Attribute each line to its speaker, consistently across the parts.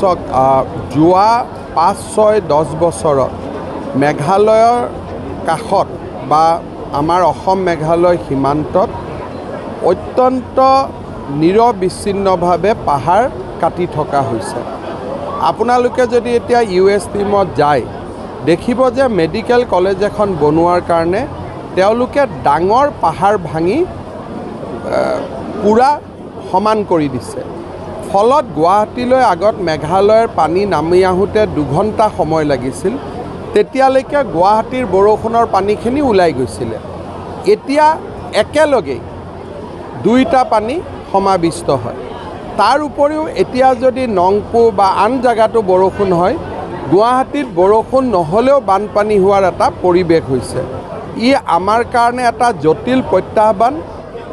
Speaker 1: চাওক যোৱা পাঁচ ছয় দহ বছৰত মেঘালয়ৰ কাষত বা আমাৰ অসম মেঘালয় সীমান্তত অত্যন্ত নিৰবিচ্ছিন্নভাৱে পাহাৰ কাটি থকা হৈছে। আপোনালোকে যদি এতিয়া ইউ এছ টিমত যায় দেখিব যে মেডিকেল কলেজ এখন বনোৱাৰ কাৰণে তেওঁলোকে ডাঙৰ পাহাৰ ভাঙি পূৰা সমান কৰি দিছে। ফলত গুৱাহাটীলৈ আগত মেঘালয়ৰ পানী নামি আহোঁতে দুঘণ্টা সময় লাগিছিল তেতিয়ালৈকে গুৱাহাটীৰ বৰষুণৰ পানীখিনি ওলাই গৈছিলে। এতিয়া একেলগেই দুইটা পানী সমাবিষ্ট হয়। তাৰ উপৰিও এতিয়া যদি নংপু বা আন জেগাতো বৰষুণ হয় গুৱাহাটীত বৰষুণ নহ'লেও বানপানী হোৱাৰ এটা পৰিৱেশ হৈছে। ই আমাৰ কাৰণে এটা জটিল প্ৰত্যাহ্বান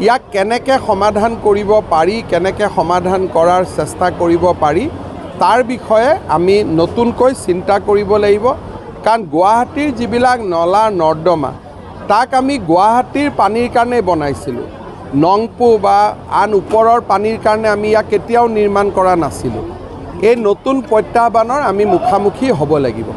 Speaker 1: ইয়াক কেনেকৈ সমাধান কৰিব পাৰি কেনেকৈ সমাধান কৰাৰ চেষ্টা কৰিব পাৰি তাৰ বিষয়ে আমি নতুনকৈ চিন্তা কৰিব লাগিব। কাৰণ গুৱাহাটীৰ যিবিলাক নলা নৰ্দমা তাক আমি গুৱাহাটীৰ পানীৰ কাৰণে বনাইছিলোঁ। নংপু বা আন ওপৰৰ পানীৰ কাৰণে আমি ইয়াক কেতিয়াও নিৰ্মাণ কৰা নাছিলোঁ। এই নতুন প্ৰত্যাহ্বানৰ আমি মুখামুখি হ'ব লাগিব।